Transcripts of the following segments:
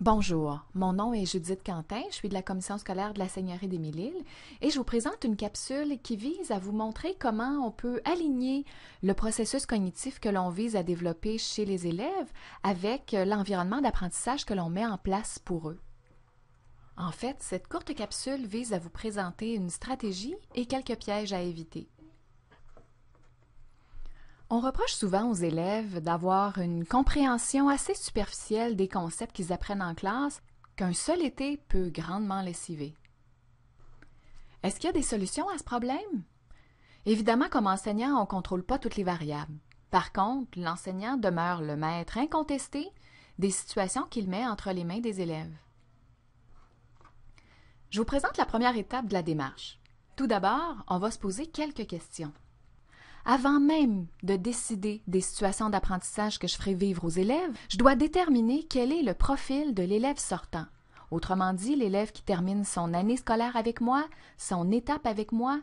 Bonjour, mon nom est Judith Quentin, je suis de la commission scolaire de la Seigneurie des Mille-Îles et je vous présente une capsule qui vise à vous montrer comment on peut aligner le processus cognitif que l'on vise à développer chez les élèves avec l'environnement d'apprentissage que l'on met en place pour eux. En fait, cette courte capsule vise à vous présenter une stratégie et quelques pièges à éviter. On reproche souvent aux élèves d'avoir une compréhension assez superficielle des concepts qu'ils apprennent en classe qu'un seul été peut grandement lessiver. Est-ce qu'il y a des solutions à ce problème? Évidemment, comme enseignant, on ne contrôle pas toutes les variables. Par contre, l'enseignant demeure le maître incontesté des situations qu'il met entre les mains des élèves. Je vous présente la première étape de la démarche. Tout d'abord, on va se poser quelques questions avant même de décider des situations d'apprentissage que je ferai vivre aux élèves, je dois déterminer quel est le profil de l'élève sortant. Autrement dit, l'élève qui termine son année scolaire avec moi, son étape avec moi,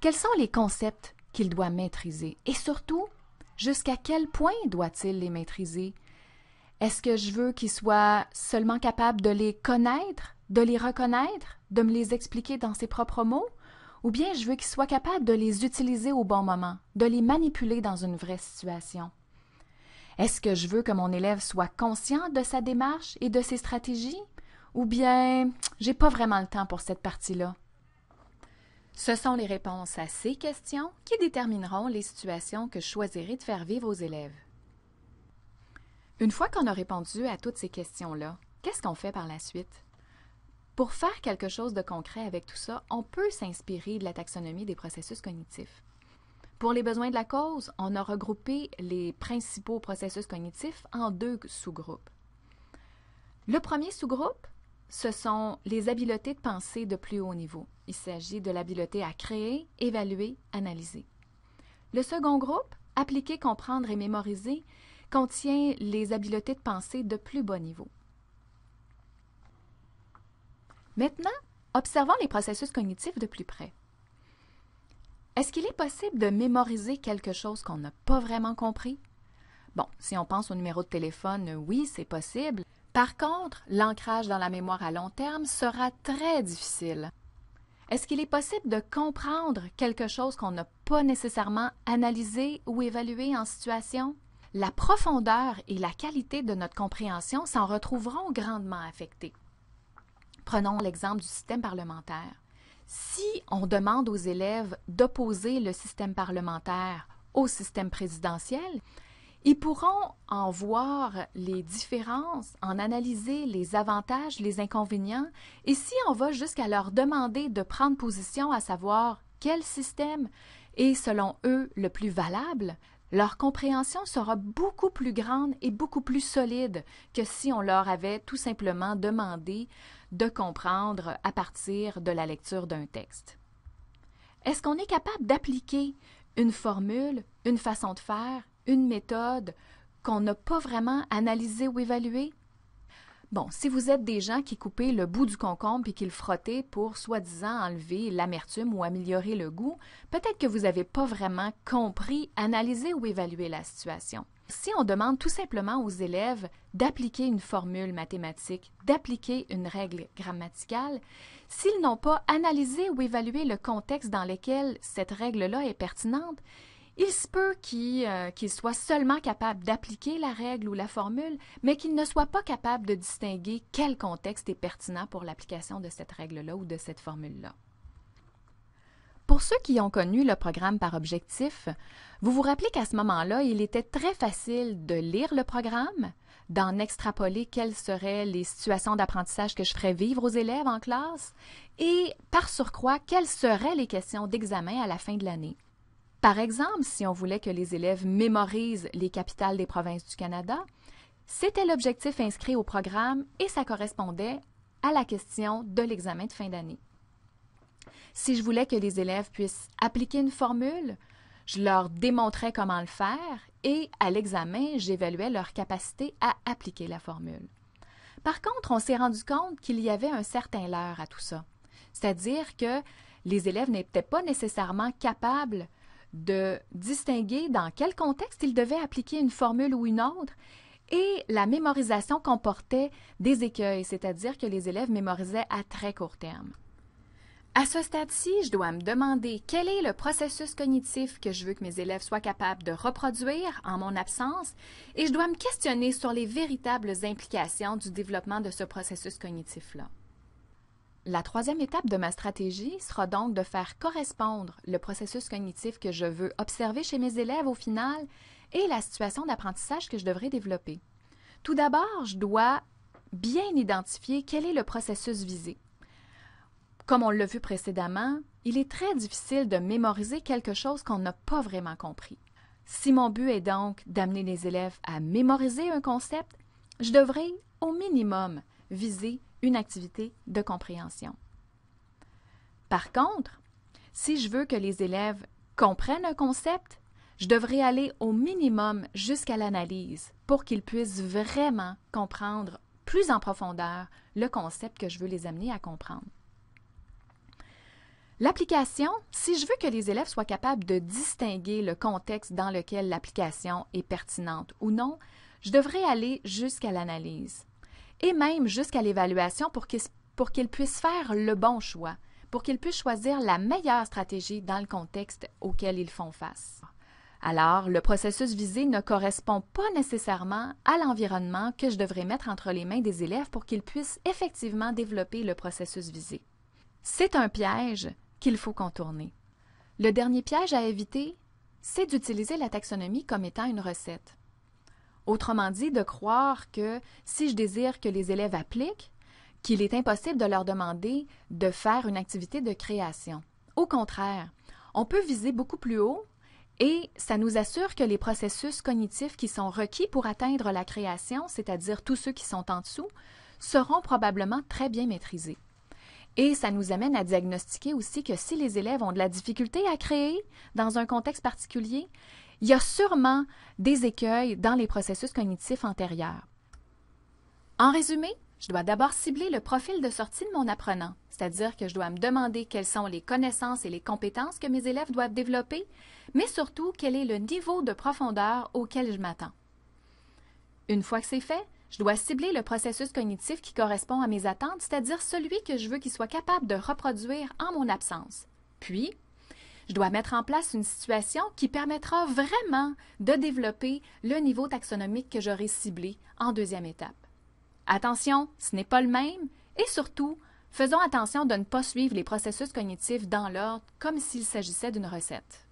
quels sont les concepts qu'il doit maîtriser? Et surtout, jusqu'à quel point doit-il les maîtriser? Est-ce que je veux qu'il soit seulement capable de les connaître, de les reconnaître, de me les expliquer dans ses propres mots, ou bien je veux qu'il soit capable de les utiliser au bon moment, de les manipuler dans une vraie situation. Est-ce que je veux que mon élève soit conscient de sa démarche et de ses stratégies, ou bien j'ai pas vraiment le temps pour cette partie-là? Ce sont les réponses à ces questions qui détermineront les situations que je choisirai de faire vivre aux élèves. Une fois qu'on a répondu à toutes ces questions-là, qu'est-ce qu'on fait par la suite? Pour faire quelque chose de concret avec tout ça, on peut s'inspirer de la taxonomie des processus cognitifs. Pour les besoins de la cause, on a regroupé les principaux processus cognitifs en deux sous-groupes. Le premier sous-groupe, ce sont les habiletés de pensée de plus haut niveau. Il s'agit de l'habileté à créer, évaluer, analyser. Le second groupe, appliquer, comprendre et mémoriser, contient les habiletés de pensée de plus bas niveau. Maintenant, observons les processus cognitifs de plus près. Est-ce qu'il est possible de mémoriser quelque chose qu'on n'a pas vraiment compris? Bon, si on pense au numéro de téléphone, oui, c'est possible. Par contre, l'ancrage dans la mémoire à long terme sera très difficile. Est-ce qu'il est possible de comprendre quelque chose qu'on n'a pas nécessairement analysé ou évalué en situation? La profondeur et la qualité de notre compréhension s'en retrouveront grandement affectées. Prenons l'exemple du système parlementaire. Si on demande aux élèves d'opposer le système parlementaire au système présidentiel, ils pourront en voir les différences, en analyser les avantages, les inconvénients, et si on va jusqu'à leur demander de prendre position à savoir quel système est selon eux le plus valable, leur compréhension sera beaucoup plus grande et beaucoup plus solide que si on leur avait tout simplement demandé de comprendre à partir de la lecture d'un texte. Est-ce qu'on est capable d'appliquer une formule, une façon de faire, une méthode qu'on n'a pas vraiment analysée ou évaluée? Bon, si vous êtes des gens qui coupez le bout du concombre et qui le frottez pour soi-disant enlever l'amertume ou améliorer le goût, peut-être que vous n'avez pas vraiment compris, analysé ou évalué la situation. Si on demande tout simplement aux élèves d'appliquer une formule mathématique, d'appliquer une règle grammaticale, s'ils n'ont pas analysé ou évalué le contexte dans lequel cette règle-là est pertinente, il se peut euh, qu'ils soient seulement capables d'appliquer la règle ou la formule, mais qu'ils ne soient pas capables de distinguer quel contexte est pertinent pour l'application de cette règle-là ou de cette formule-là. Pour ceux qui ont connu le programme par objectif, vous vous rappelez qu'à ce moment-là, il était très facile de lire le programme, d'en extrapoler quelles seraient les situations d'apprentissage que je ferais vivre aux élèves en classe et, par surcroît, quelles seraient les questions d'examen à la fin de l'année. Par exemple, si on voulait que les élèves mémorisent les capitales des provinces du Canada, c'était l'objectif inscrit au programme et ça correspondait à la question de l'examen de fin d'année. Si je voulais que les élèves puissent appliquer une formule, je leur démontrais comment le faire et à l'examen, j'évaluais leur capacité à appliquer la formule. Par contre, on s'est rendu compte qu'il y avait un certain leurre à tout ça. C'est-à-dire que les élèves n'étaient pas nécessairement capables de distinguer dans quel contexte ils devaient appliquer une formule ou une autre Et la mémorisation comportait des écueils, c'est-à-dire que les élèves mémorisaient à très court terme. À ce stade-ci, je dois me demander quel est le processus cognitif que je veux que mes élèves soient capables de reproduire en mon absence et je dois me questionner sur les véritables implications du développement de ce processus cognitif-là. La troisième étape de ma stratégie sera donc de faire correspondre le processus cognitif que je veux observer chez mes élèves au final et la situation d'apprentissage que je devrais développer. Tout d'abord, je dois bien identifier quel est le processus visé. Comme on l'a vu précédemment, il est très difficile de mémoriser quelque chose qu'on n'a pas vraiment compris. Si mon but est donc d'amener les élèves à mémoriser un concept, je devrais, au minimum, viser une activité de compréhension. Par contre, si je veux que les élèves comprennent un concept, je devrais aller au minimum jusqu'à l'analyse pour qu'ils puissent vraiment comprendre plus en profondeur le concept que je veux les amener à comprendre. L'application, si je veux que les élèves soient capables de distinguer le contexte dans lequel l'application est pertinente ou non, je devrais aller jusqu'à l'analyse et même jusqu'à l'évaluation pour qu'ils puissent faire le bon choix, pour qu'ils puissent choisir la meilleure stratégie dans le contexte auquel ils font face. Alors, le processus visé ne correspond pas nécessairement à l'environnement que je devrais mettre entre les mains des élèves pour qu'ils puissent effectivement développer le processus visé. C'est un piège qu'il faut contourner. Le dernier piège à éviter, c'est d'utiliser la taxonomie comme étant une recette. Autrement dit, de croire que si je désire que les élèves appliquent, qu'il est impossible de leur demander de faire une activité de création. Au contraire, on peut viser beaucoup plus haut et ça nous assure que les processus cognitifs qui sont requis pour atteindre la création, c'est-à-dire tous ceux qui sont en dessous, seront probablement très bien maîtrisés. Et ça nous amène à diagnostiquer aussi que si les élèves ont de la difficulté à créer dans un contexte particulier, il y a sûrement des écueils dans les processus cognitifs antérieurs. En résumé, je dois d'abord cibler le profil de sortie de mon apprenant, c'est-à-dire que je dois me demander quelles sont les connaissances et les compétences que mes élèves doivent développer, mais surtout quel est le niveau de profondeur auquel je m'attends. Une fois que c'est fait, je dois cibler le processus cognitif qui correspond à mes attentes, c'est-à-dire celui que je veux qu'il soit capable de reproduire en mon absence. Puis, je dois mettre en place une situation qui permettra vraiment de développer le niveau taxonomique que j'aurai ciblé en deuxième étape. Attention, ce n'est pas le même et surtout, faisons attention de ne pas suivre les processus cognitifs dans l'ordre comme s'il s'agissait d'une recette.